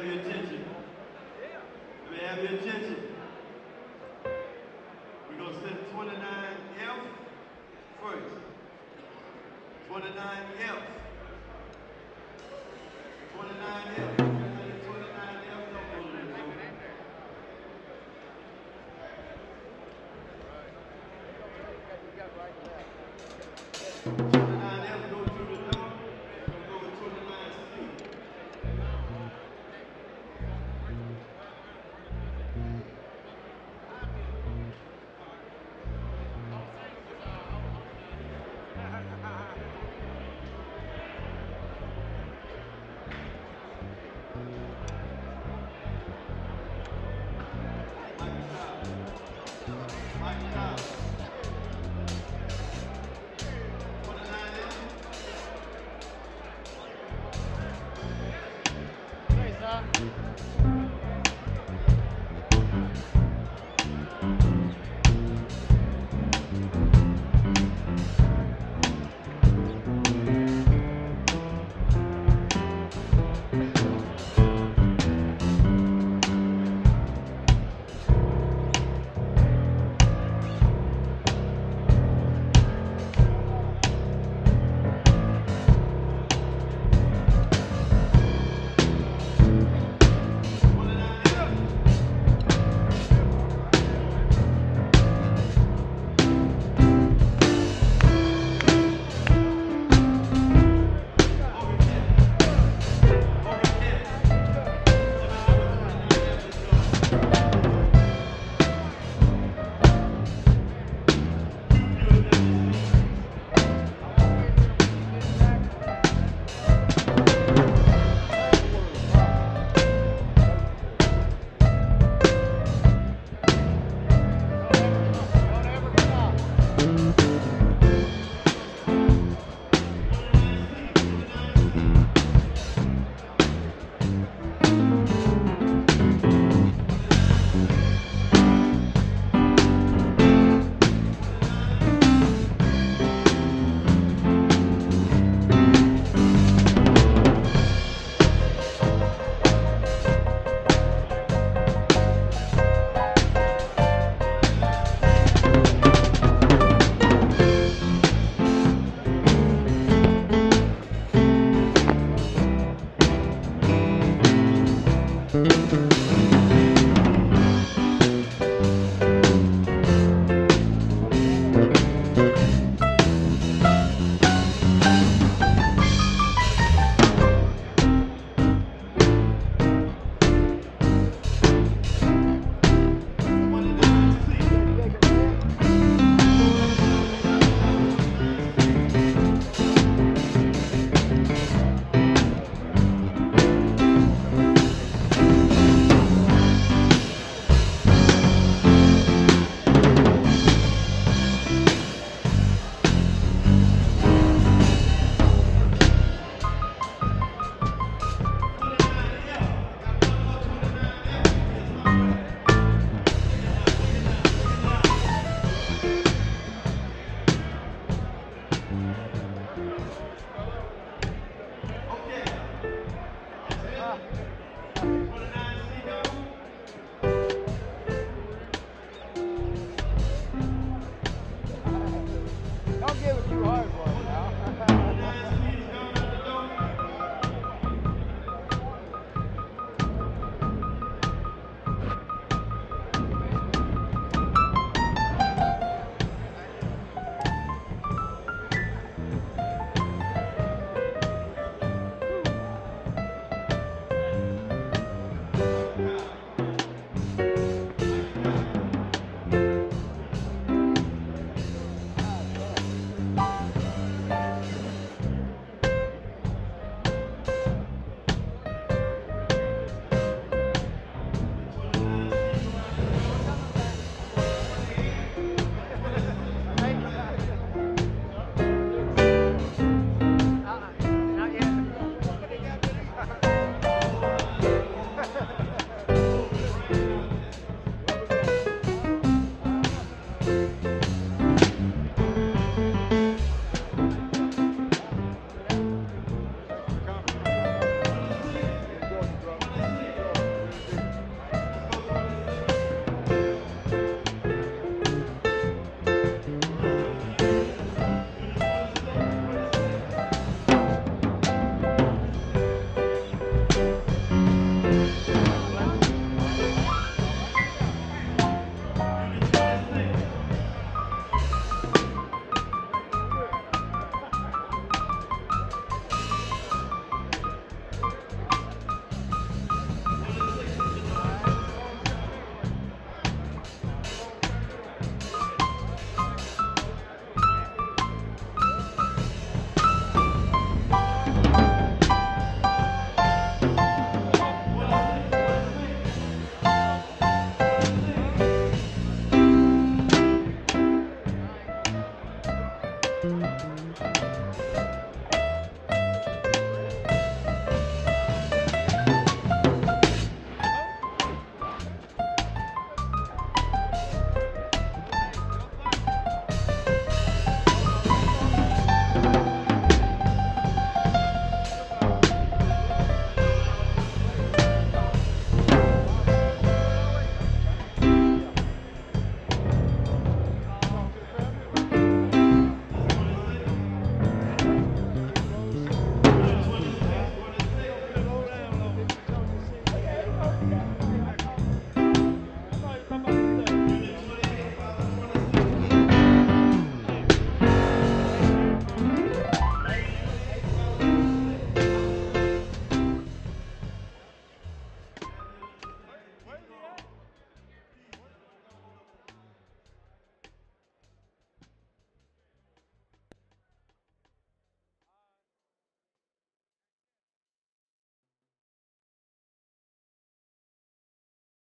have your attention. Let me have your attention. We're going to set 29F first. 29F. 29F. 29F. Don't too hard, boy.